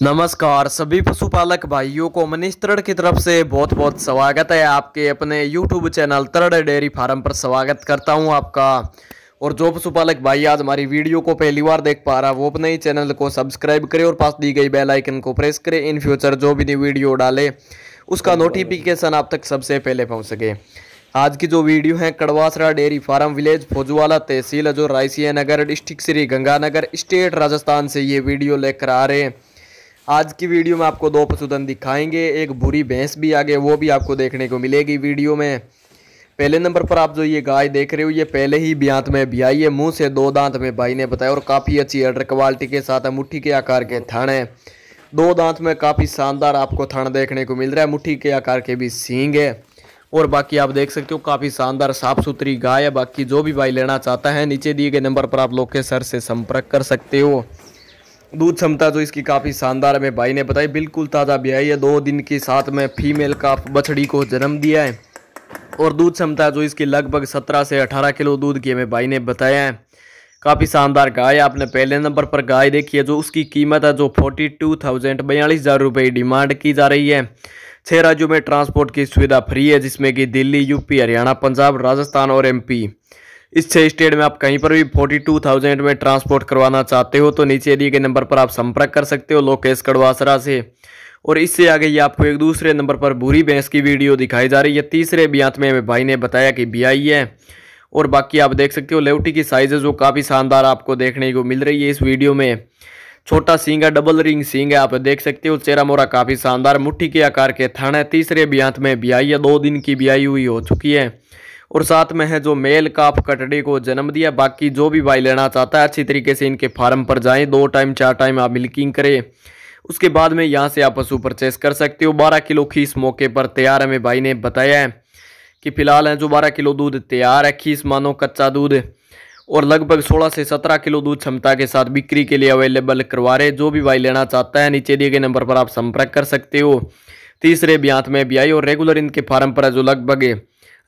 नमस्कार, सभी पशुपालक भाइयों को मनीष तरड़ की तरफ़ से बहुत बहुत स्वागत है आपके अपने YouTube channel Tarad dairy farm पर स्वागत करता हूँ आपका। और जो पशुपालक भाई आज हमारी वीडियो को पहली बार देख पा रहा है, वो अपने ही चैनल को सब्सक्राइब करें और पास दी गई बेल आइकन को प्रेस करें, इन फ्यूचर जो भी वीडियो डाले, उसका नोटिफिकेशन आप तक सबसे पहले पहुँच सके। आज की जो वीडियो है, Kadwasra dairy farm village Faujwala tehsil, जो रायसिया नगर, डिस्ट्रिक्ट श्री गंगानगर, स्टेट राजस्थान से ये वीडियो लेकर आ रहे हैं। आज की वीडियो में आपको दो पशुधन दिखाएँगे, एक बुरी भैंस भी आगे, वो भी आपको देखने को मिलेगी वीडियो में। पहले नंबर पर आप जो ये गाय देख रहे हो, ये पहले ही ब्यांत में आई है, मुँह से दो दांत में भाई ने बताया और काफ़ी अच्छी अडर क्वालिटी के साथ है, मुट्ठी के आकार के थण है। दो दांत में काफ़ी शानदार आपको थण देखने को मिल रहा है, मुट्ठी के आकार के भी सींग है। और बाकी आप देख सकते हो, काफ़ी शानदार साफ़ सुथरी गाय है, बाकी जो भी भाई लेना चाहता है, नीचे दिए गए नंबर पर आप लोग के सर से संपर्क कर सकते हो। दूध क्षमता जो इसकी काफ़ी शानदार है भाई ने बताई, बिल्कुल ताज़ा ब्याई है। दो दिन के साथ में फीमेल का बछड़ी को जन्म दिया है। और दूध क्षमता जो इसकी लगभग सत्रह से अठारह किलो दूध की हमें भाई ने बताया है। काफ़ी शानदार गाय आपने पहले नंबर पर गाय देखी है, जो उसकी कीमत है, जो फोर्टी टू थाउज़ेंड बयालीस हज़ार रुपये डिमांड की जा रही है। छः राज्यों में ट्रांसपोर्ट की सुविधा फ्री है, जिसमें कि दिल्ली, यूपी, हरियाणा, पंजाब, राजस्थान और एमपी। इस छः स्टेट में आप कहीं पर भी फोर्टी टू थाउज़ेंड में ट्रांसपोर्ट करवाना चाहते हो तो नीचे दिए गए नंबर पर आप संपर्क कर सकते हो, लोकेश कड़वासरा से। और इससे आगे ये आपको एक दूसरे नंबर पर बुरी भैंस की वीडियो दिखाई जा रही है। तीसरे ब्यांत में भाई ने बताया कि बियाई है। और बाकी आप देख सकते हो, लेवटी की साइज़ जो काफ़ी शानदार आपको देखने को मिल रही है इस वीडियो में। छोटा सींग है डबल रिंग सींग है आप देख सकते हो, चेहरा मोरा काफ़ी शानदार, मुट्ठी के आकार के थान है। तीसरे ब्यांत में बियाई है, दो दिन की बियाई हुई हो चुकी है। और साथ में है जो मेल काफ कटड़ी को जन्म दिया, बाकी जो भी भाई लेना चाहता है, अच्छी तरीके से इनके फार्म पर जाएँ। दो टाइम चार टाइम आप मिल्किंग करें। उसके बाद में यहाँ से आप पशु परचेस कर सकते हो। बारह किलो खीस मौके पर तैयार हमें भाई ने बताया है कि फ़िलहाल है जो बारह किलो दूध तैयार है, खीस मानो कच्चा दूध। और लगभग 16 से 17 किलो दूध क्षमता के साथ बिक्री के लिए अवेलेबल करवा रहे जो भी भाई लेना चाहता है, नीचे दिए गए नंबर पर आप संपर्क कर सकते हो। तीसरे ब्यांत में आई और रेगुलर इनके फार्म पर है जो लगभग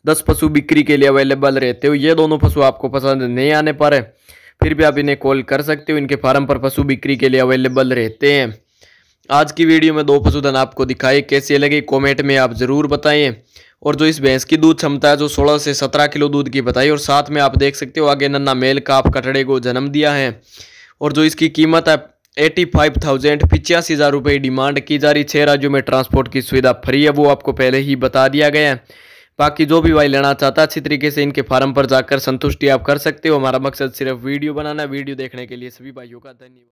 दस पशु बिक्री के लिए अवेलेबल रहते हो। ये दोनों पशु आपको पसंद नहीं आने पर फिर भी आप इन्हें कॉल कर सकते हो। इनके फार्म पर पशु बिक्री के लिए अवेलेबल रहते हैं। आज की वीडियो में दो पशुधन आपको दिखाए, कैसे लगे कमेंट में आप ज़रूर बताएँ। और जो इस भैंस की दूध क्षमता है, जो 16 से 17 किलो दूध की बताई, और साथ में आप देख सकते हो, आगे नन्ना मेल का आप कटड़े को जन्म दिया है। और जो इसकी कीमत है एटी फाइव थाउज़ेंड पिचासी हज़ार रुपये डिमांड की जा रही। छः राज्यों में ट्रांसपोर्ट की सुविधा फ्री है, वो आपको पहले ही बता दिया गया है। बाकी जो भी भाई लेना चाहता है, अच्छी तरीके से इनके फार्म पर जाकर संतुष्टि आप कर सकते हो। हमारा मकसद सिर्फ़ वीडियो बनाना, वीडियो देखने के लिए। सभी भाइयों का धन्यवाद।